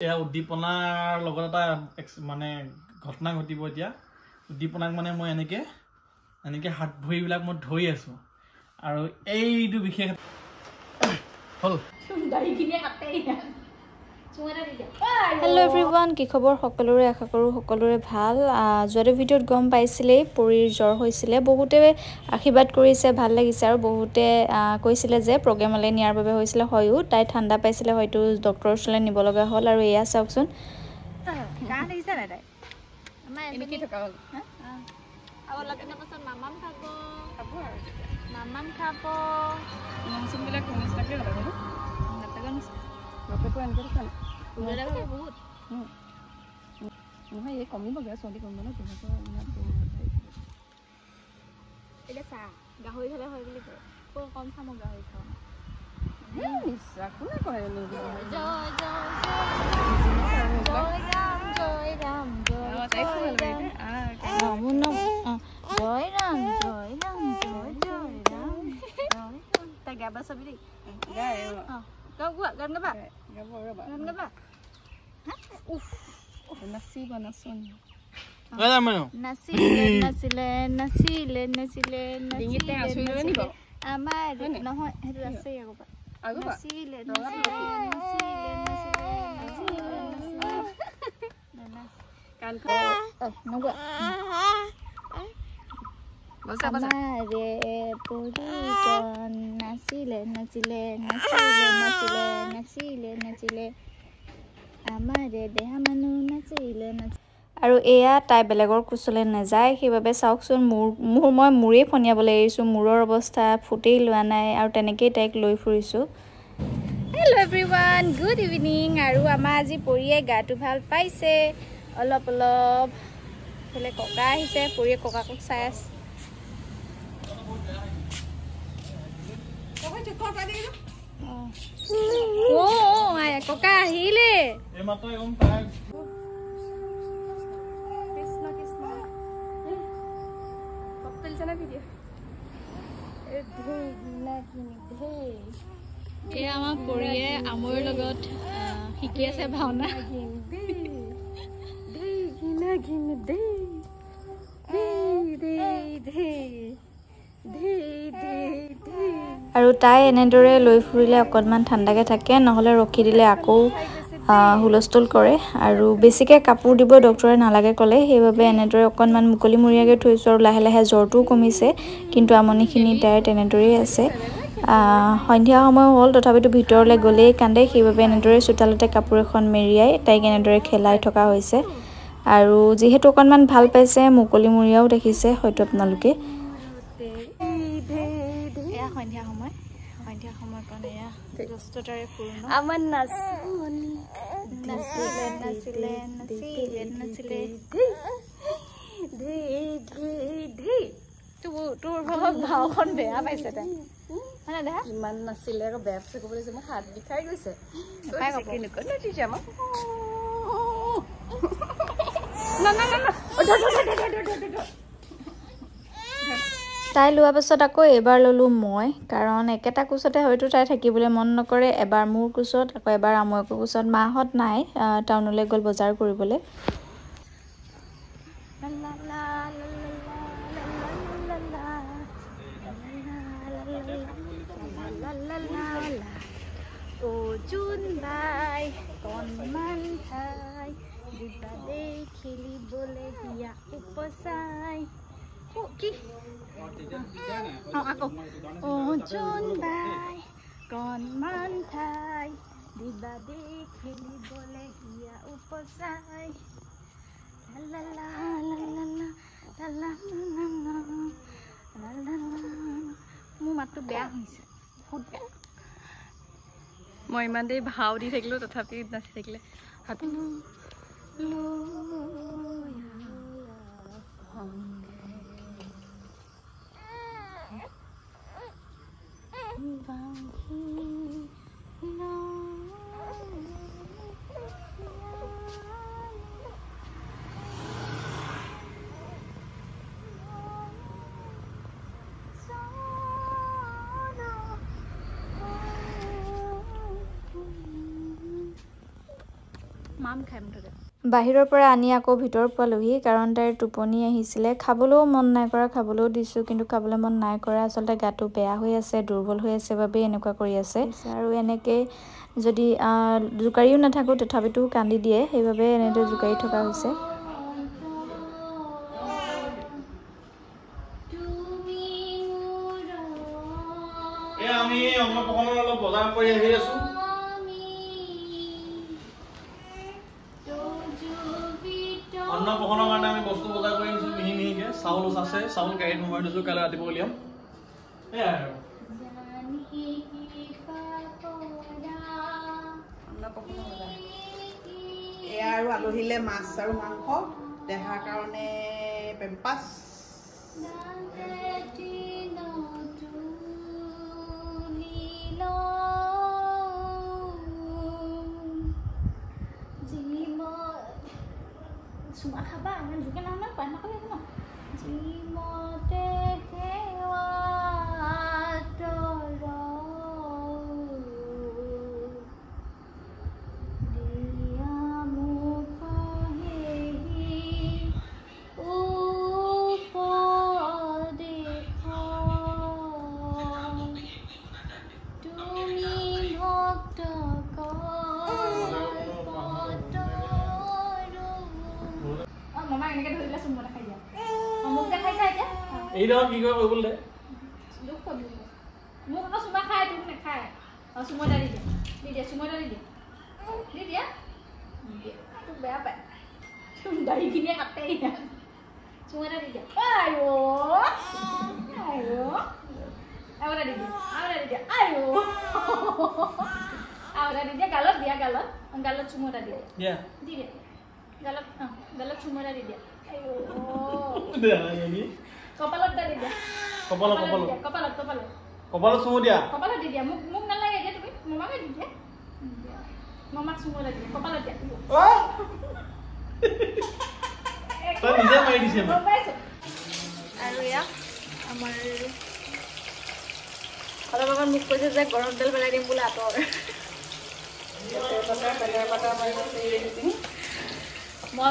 এয়া উদ্দীপনাৰ লগত এটা মানে ঘটনা ঘটিব এতিয়া। উদ্দীপনাক মানে মই এনেকে এনেকে হাত ভৰিবিলাক মই ধৰি আছো। আৰু এইটো বিশেষ হ'ল। হেল্ল' এভৰিৱান কি খবৰ? সকলোৰে? আশা কৰোঁ সকলোৰে ভাল। যোৱাটো ভিডিঅ'ত গম পাইছিলেই পৰীৰ জ্বৰ হৈছিলে। বহুতে আশীৰ্বাদ কৰিছে ভাল লাগিছে আৰু বহুতে কৈছিলে যে প্ৰগ্ৰেমলৈ নিয়াৰ বাবে হৈছিলে হয়ো। তাই ঠাণ্ডা পাইছিলে হয়তো ডক্টৰৰ ওচৰলৈ নিব লগা হ'ল আৰু এয়া চাওকচোন। 그래라고 못. 응. 뭐 하이 거미 먹여 손이 거미 먹여 그래서 나 또. এটা চা গাহৰি খালে হয় বুলি কয় কৰ কম চাম গাহৰি খাওঁ নিশ্চয় কোনে কয় জয় জয় ৰাম জয় ৰাম জয় ৰাম জয় ৰাম জয় ৰাম জয় জয় ৰাম তাই গাবা চাবি দেই গাই গাব গান গাবা গাব গাবা গান গাবা Nasiba na Sonia. Gana mano. Nasile, nasile, nasile, nasile, nasile. Dingit na aso yun ni ko. Ama, na ho, heto na sa yago ba. Ago ba? Nasile, nasile, nasile, nasile, nasile. Kan ko. Oh, nunggu. Basa basa. Amare purito, nasile, nasile, nasile, nasile, nasile, nasile. আমাৰে দেহা মানুহ নাচিলে নাচিলে আৰু এয়া তাই বেলেগৰ কোচলৈ নাযায় সেইবাবে চাওকচোন মোৰ মোৰ মই মূৰেই ফনিয়াবলৈ এৰিছোঁ মূৰৰ অৱস্থা ফুটেই লোৱা নাই আৰু তেনেকেই তাইক লৈ ফুৰিছোঁ। হেল্ল' এভৰিৱান গুড ইভিনিং আৰু আমাৰ আজি পৰিয়ে গাটো ভাল পাইছে। অলপ অলপ এইফালে ককা আহিছে পৰিয়ে ককাকক চাই আছে। অ' ককা আহিলে এয়া আমাৰ পৰিয়ে আমৈৰ লগত শিকি আছে ভাওনা। ধেই ধেই ধেই ধেই ধেই। আৰু তাই এনেদৰে লৈ ফুৰিলে অকণমান ঠাণ্ডাকৈ থাকে নহ'লে ৰখি দিলে আকৌ হুলস্থুল কৰে। আৰু বেছিকৈ কাপোৰ দিব ডক্টৰে নালাগে ক'লে সেইবাবে এনেদৰে অকণমান মুকলিমূৰীয়াকৈ থৈছোঁ আৰু লাহে লাহে জ্বৰটোও কমিছে কিন্তু আমনিখিনি তাইৰ তেনেদৰেই আছে। সন্ধিয়া সময় হ'ল তথাপিতো ভিতৰলৈ গ'লেই কান্দে সেইবাবে এনেদৰে চোতালতে কাপোৰ এখন মেৰিয়াই তাইক এনেদৰে খেলাই থকা হৈছে। আৰু যিহেতু অকণমান ভাল পাইছে মুকলিমূৰীয়াও দেখিছে হয়তো আপোনালোকে। নাচিলে নাচিলে নাচিলে তোৰ তোৰ ভাগৰ ভাওখন বেয়া পাইছে তাই হয়নে দেহা ইমান নাছিলে আকৌ বেয়া পিছে ক'বলৈ যে মোৰ হাত বিষাই গৈছে নাপায় তাই লোৱাৰ পাছত আকৌ এইবাৰ ল'লোঁ মই কাৰণ একেটা কোচতে হয়তো তাই থাকিবলৈ মন নকৰে এবাৰ মোৰ কোচত আকৌ এবাৰ আমৈকৰ কোচত। মাহঁত নাই টাউনলৈ গ'ল বজাৰ কৰিবলৈ। দিয়া উপচাই। অ, আকৌ ও জোন বাই কণমান ঠাই দিবা দেই খেলিবলৈ দিয়া উপচাই লা লা লা লা লা লা লা লা লা লা লা লা লা। মোৰ মাতটো বেয়া হৈছে বহুত বেয়া মই ইমান দেৰি ভাও দি থাকিলোঁ তথাপি নাচি থাকিলে হাত মাম খাই মুঠতে। বাহিৰৰ পৰা আনি আকৌ ভিতৰত পালোহি কাৰণ তাইৰ টোপনি আহিছিলে। খাবলৈও মন নাই কৰা খাবলৈও দিছোঁ কিন্তু খাবলৈ মন নাই কৰা। আচলতে গাটো বেয়া হৈ আছে দুৰ্বল হৈ আছে বাবেই এনেকুৱা কৰি আছে। আৰু এনেকৈ যদি জোকাৰিও নাথাকোঁ তথাপিতো কান্দি দিয়ে সেইবাবে এনেদৰে জোকাৰি থকা হৈছে। আমি অলপ বজাৰ কৰি আহি আছো। চাউল আছে চাউল গাড়ীত সোমাই দিছো কাইলৈ ৰাতিপুৱা উলিয়াম সেয়াই আৰু এয়া আৰু আলহীলে মাছ আৰু মাংস। দেহাৰ কাৰণে পেম্পাছ। খাবা ইমান জোকে নহয় নহয় পানী 地もで এই দেখোন কি কৰে কৰিবলৈ দে দুখ কৰিব মোক আকৌ চুমা খাই তোক নাখায় অ চুমু এটা দি দিয়া দি দিয়া চুমু এটা দি দিয়া দি দিয়া দি দিয়া। তোক বেয়া পায় তোৰ দাঢ়িখিনিয়ে কাটে ইয়াত চুমু এটা দি দিয়া আইঅ আইঅ আৰু এটা দি দিয়া আৰু এটা দি দিয়া আইঅ আৰু এটা দি দিয়া গালত দিয়া গালত গালত চুমু এটা দিয়া দিয়া দি দিয়া গালত অ গালত চুমু এটা দি দিয়া আইঅ দিয়া, এনে। কপালত দি দিয়া কপালত। কপালত দিয়া, কপালত কপালত। কপালত চুমু দিয়া। কপালত দি দিয়া মোক মোক নালাগে এতিয়া তুমি মামাকে দি দিয়া। মামাক চুমু এটা দি দিয়া কপালত দিয়া। তই নিজে মাৰি দিছে আৰু এয়া আমাৰ অলপ আগত মোক কৈছে যে গৰম তেল পেলাই দিম বোলে আঁতৰ। মই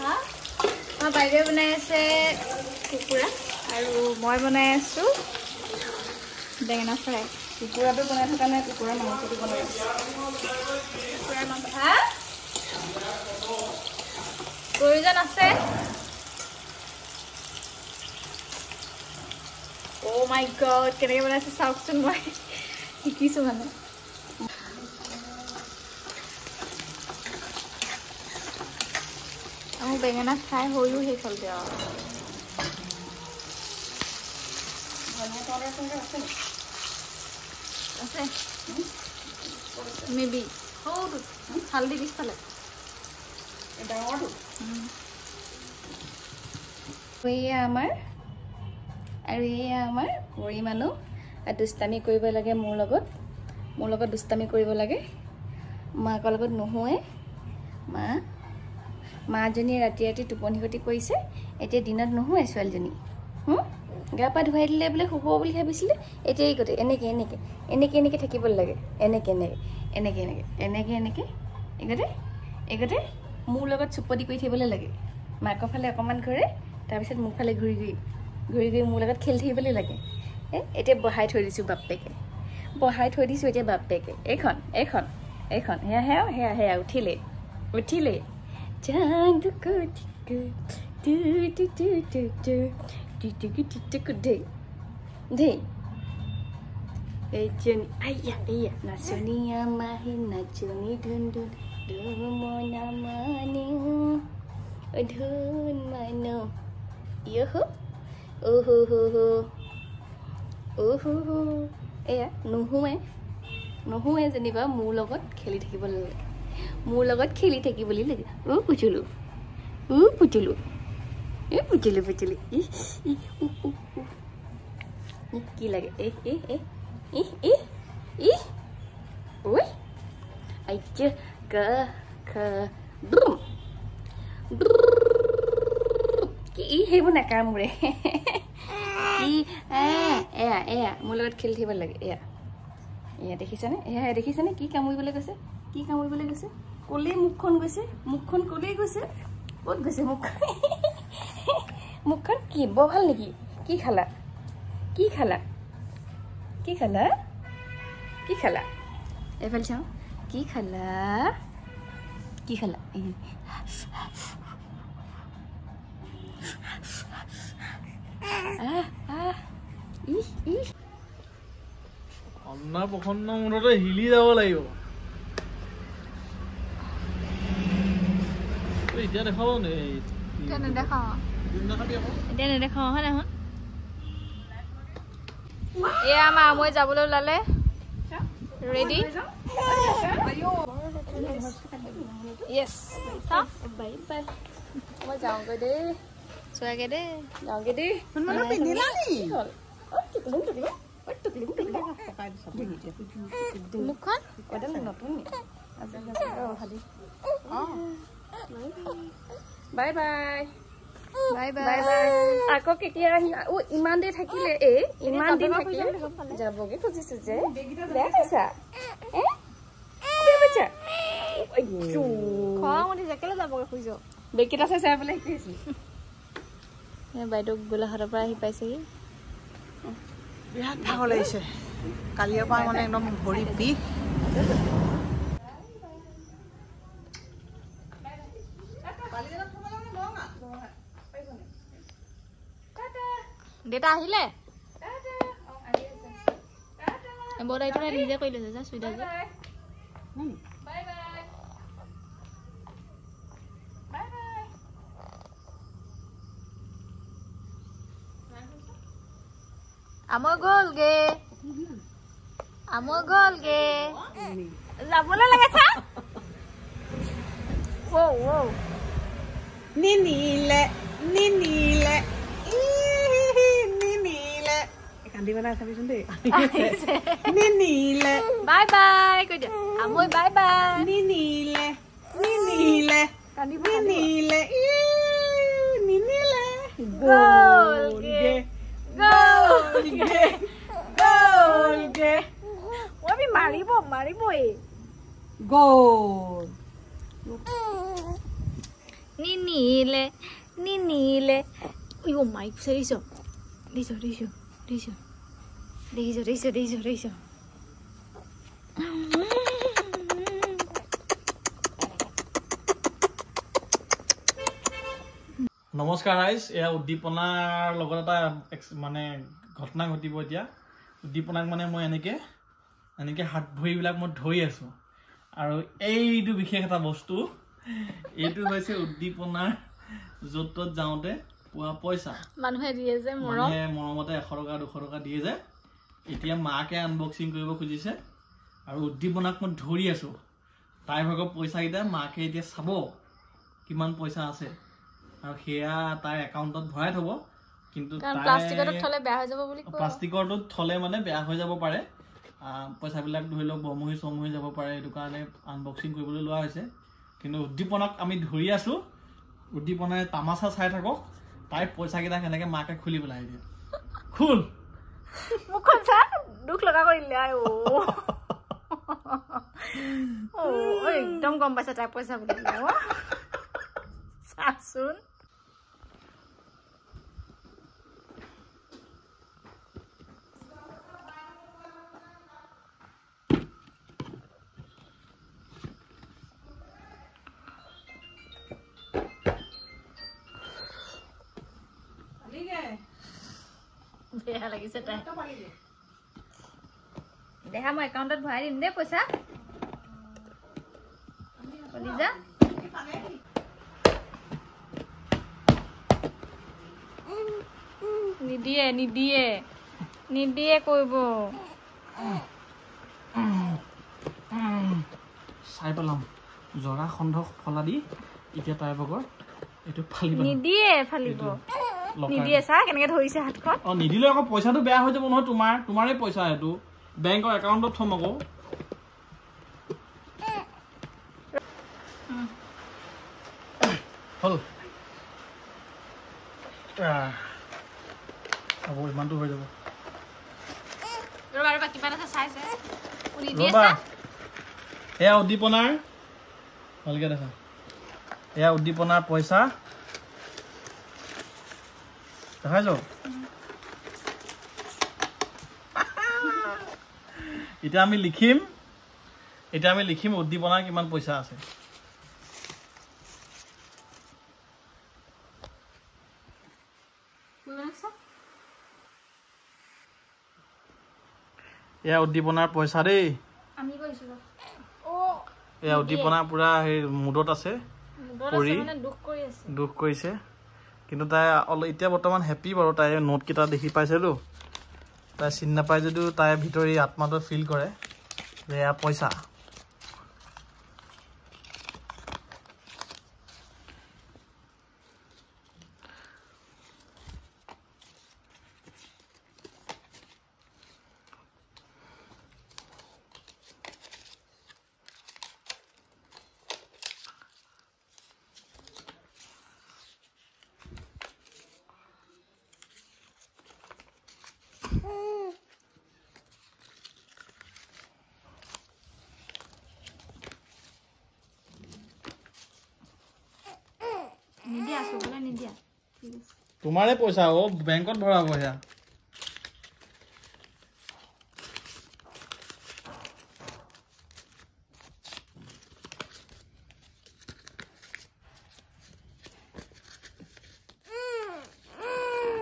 হা? আমাৰ বাইদেৱে বনাই আছে কুকুৰা আৰু মই বনাই আছো বেঙেনা ফ্ৰাই। কুকুৰাটো বনাই থকা নাই কুকুৰা মাংসটো বনাই আছো। কুকুৰাৰ মাংস প্ৰয়োজন আছে? অ' মাই গড কেনেকৈ বনাইছে চাওকচোন মই। শিকিছোঁ মানে। মোৰ বেঙেনা ফ্ৰাই হৈও শেষ হ'লগৈ আৰু আছে মেবি। সৰুটো হালধি পিছফালে। ডাঙৰটো এয়া আমাৰ আৰু এয়া আমাৰ কৰি মানুহ। আৰু দুষ্টামি কৰিব লাগে মোৰ লগত। মোৰ লগত দুষ্টামি কৰিব লাগে। মাকৰ লগত নুশুৱে। মা মাজনীয়ে ৰাতি ৰাতি টোপনি ক্ষতি কৰিছে। এতিয়া দিনত নুশুৱে ছোৱালীজনী? গা পা ধুৱাই দিলে বোলে শুব বুলি ভাবিছিলে এতিয়া এই গোটেই এনেকৈ এনেকৈ এনেকৈ এনেকৈ থাকিব লাগে। এনেকৈ এনেকৈ এনেকৈ এনেকৈ এনেকৈ এনেকৈ এইগতে এইগতে মোৰ লগত চুপতি কৰি থাকিবলৈ লাগে। মাকৰ ফালে অকণমান ঘূৰে তাৰপিছত মোৰ ফালে ঘূৰি ঘূৰি ঘূৰি ঘূৰি মোৰ লগত খেলি থাকিবলৈ লাগে। এ এতিয়া বহাই থৈ দিছোঁ বাপেকে। বহাই থৈ দিছোঁ এতিয়া বাপেকে। এইখন এইখন এইখন। সেয়া সেয়া সেয়া সেয়া উঠিলে উঠিলে চান্দুকু টিকু টু টু টু টু টু টু টুকু টু টুকু দেই দেই এজনী আইয়া আইয়া নাচনী আমাহি নাচনী ধুন ধুন ধুম নামানে ধুন মানো ইহু ওহো হো হো ওহো হো এয়া নুশুৱে নুশুৱে যেনিবা মোৰ লগত খেলি থাকিবলৈ লাগে মোৰ লগত খেলি থাকিবলৈ লাগে ও পুচুলো ও পুচুলো এ পুচুলো পুচুলো ই ই উ উ উ ই কি লাগে এ এ এ কা সেইবোৰ নাকামোৰে এয়া এয়া মোৰ লগত খেলি থাকিব লাগে এয়া এয়া দেখিছানে এয়া দেখিছানে কি কামুৰিবলৈ গৈছে কি কামুৰিবলৈ গৈছে? কলেই মুখখন গৈছে। মুখখন কলেই গৈছে। ক'ত গৈছে মুখখন মুখখন কি? বৰ ভাল নেকি? কি খালা? কি খালা? কি খালা? কি খালা? এইফালে চাওঁ। কি খালা? কি খালা। অন্না প্ৰসন্ন মুঠতে হিলি যাব লাগিব। এতিয়া দেখাব নে এতিয়া নেদেখাওঁ এতিয়া নেদেখাওঁ হয় নহয় এয়া আমাৰ আমৈ যাবলৈ ওলালে ৰেডি য়েছ বাই বাই মই যাওঁগৈ দেই চোৱাগে দেই যাওঁগে দেই পিন্ধিলা নি মুখখন bye bye bye bye bye আকৌ কেতিয়া আহি ইমান দেৰি থাকিলে এই ইমান দিন থাকিলে। যাবগে খুজিছো যে। বেয়া পাইছা? এ? বেয়া পাইছা? আইয়ো। খং উঠিছে কেলৈ যাবগৈ খুজিছ? বেগকেইটা চাই চাই পেলাই শিকি আছিলো বাইদেউ গোলাঘাটৰ পৰা আহি পাইছেহি। বিৰাট ভাগৰ লাগিছে। কালিৰ পৰা মানে একদম ভৰি বিষ। দেউতা আহিলে এম্ব্ৰইডাৰীটো তাই নিজে কৰি লৈছে যে গ'লগে আমৈ গ'লগে যাবলৈ লাগে চা নিনিলে নিনিলে। কান্দিব নাই চাবিচোন দেই নিনিলে বাই বাই কৈ দিয়া আমৈ বাই বাই নিনিলে নিনিলে নিনিলে ই, নিনিলে গ'লগে গ'লগে গ'লগে আমি মাৰিব মাৰিবই গ'ল নিনিলে নিনিলে মাইক দিছ দিছ দিছ দেখিছ দেখিছ দেখিছ দেখিছ নমস্কাৰ ৰাইজ এয়া উদ্দীপনাৰ লগত এটা মানে ঘটনা ঘটিব এতিয়া। উদ্দীপনাক মানে মই এনেকে এনেকে হাত ভৰিবিলাক মই ধৰি আছো। আৰু এইটো বিশেষ এটা বস্তু এইটো হৈছে উদ্দীপনাৰ য'ত ত'ত যাওঁতে পোৱা পইচা। মানুহে দিয়ে যে মৰম। মৰমতে এশ টকা দুশ টকা দিয়ে যে। এতিয়া মাকে আনবক্সিং কৰিব খুজিছে আৰু উদ্দীপনাক মই ধৰি আছো। তাইৰ ভাগৰ পইচাকেইটা মাকে এতিয়া চাব কিমান পইচা আছে। আৰু সেয়া তাইৰ একাউণ্টত ভৰাই থ'ব। কিন্তু প্লাষ্টিকৰটোত থলে মানে বেয়া হৈ যাব পাৰে। পইচাবিলাক ধৰি লওক বমুহি চমুহি যাব পাৰে সেইটো কাৰণে আনবক্সিং কৰিবলৈ লোৱা হৈছে। কিন্তু উদ্দীপনাক আমি ধৰি আছো। উদ্দীপনাই তামাচা চাই থাকক। তাইৰ পইচাকেইটা কেনেকে মাকে খুলি পেলাই দিয়ে খুল! মুখখন চা দুখ লগা কৰি দিলে আই অ অ, একদম গম পাইছে তাই পইচা বেয়া লাগিছে তাই। দেখা মই একাউণ্টত ভৰাই দিম দেই পইচা। কলিজা নিদিয়ে নিদিয়ে নিদিয়ে কৰিব। চাই পেলাম। জৰা সন্ধ ফলা দি এতিয়া তাইৰ ভাগৰ এইটো ফালি নিদিয়ে ফালিব। নিদিয়ে চা কেনেকে ধৰিছে হাতখন? অ নিদিলে আকৌ পইচাটো বেয়া হৈ যাব নহয় তোমাৰ তোমাৰে পইচা এইটো বেংকৰ একাউণ্টত থম আকৌ। হ'ল। হ'ব ইমানটো হৈ যাব। এয়া উদ্দীপনাৰ ভালকে দেখা। এয়া উদ্দীপনাৰ পইচা। দেখাইছ এতিয়া আমি লিখিম এতিয়া আমি লিখিম উদ্দীপনাৰ কিমান পইচা আছে। এয়া উদ্দীপনাৰ পইচা দেই। আমি কৈছো এয়া উদ্দীপনা পুৰা সেই মুডত আছে কৰি দুখ কৰি আছে। দুখ কৰিছে। কিন্তু তাই অল- এতিয়া বৰ্তমান হেপী বাৰু তাই নোটকেইটা দেখি পাইছেতো। তাই চিনি নাপায় যদিও তাই ভিতৰি আত্মাটো ফিল কৰে। যে এয়া পইচা নিদিয়া চবলে নিদিয়া তোমাৰে পইচা অ বেংকত ভৰাব সেয়া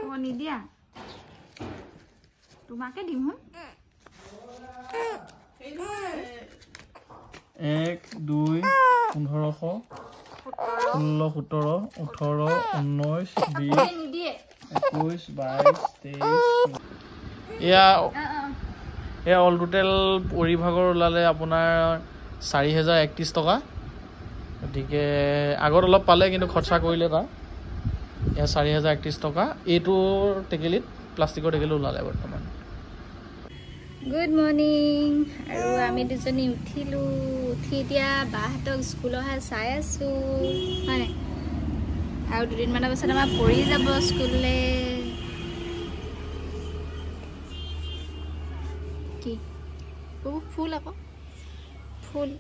অ নিদিয়া তোমাকে দিম হন এক দুই পোন্ধৰশ ষোল্ল সোতৰ ওঠৰ ঊনৈছ বিছ একৈছ বাইছ তেইছ এয়া অল টোটেল পৰিভাগৰ ওলালে আপোনাৰ চাৰি হেজাৰ একত্ৰিছ টকা। গতিকে আগত অলপ পালে কিন্তু খৰচা কৰিলে তাৰ এয়া চাৰি হেজাৰ একত্ৰিছ টকা। এইটো টেকেলিত প্লাষ্টিকৰ টেকেলি ওলালে বৰ্তমান। গুড মৰ্ণিং আৰু আমি দুজনী উঠিলোঁ। উঠি এতিয়া বাহঁতক স্কুল অহা চাই আছোঁ। হয় নাই? আৰু দুদিনমানৰ পাছত আমাৰ পৰি যাব স্কুললৈ। কি? এইবোৰ ফুল আকৌ। ফুল?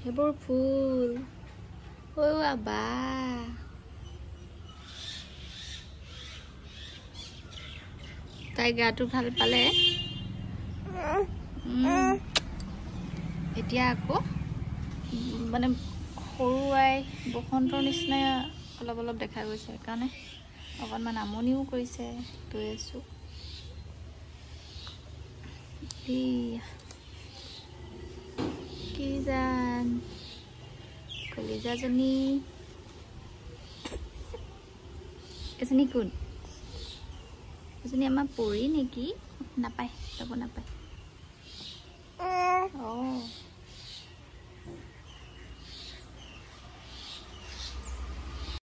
সেইবোৰ ফুল। অ' বা তাই গাটো ভাল পালে। এতিয়া আকৌ মানে সৰু আই বসন্তৰ নিচিনাই অলপ অলপ দেখা গৈছে সেইকাৰণে অকণমান আমনিও কৰিছে গৈ আছোঁ। কি জান কলিজাজনী এজনী কোন? এজনী আমাৰ পৰি নেকি? নাপায় ল'ব নাপায়। অঁ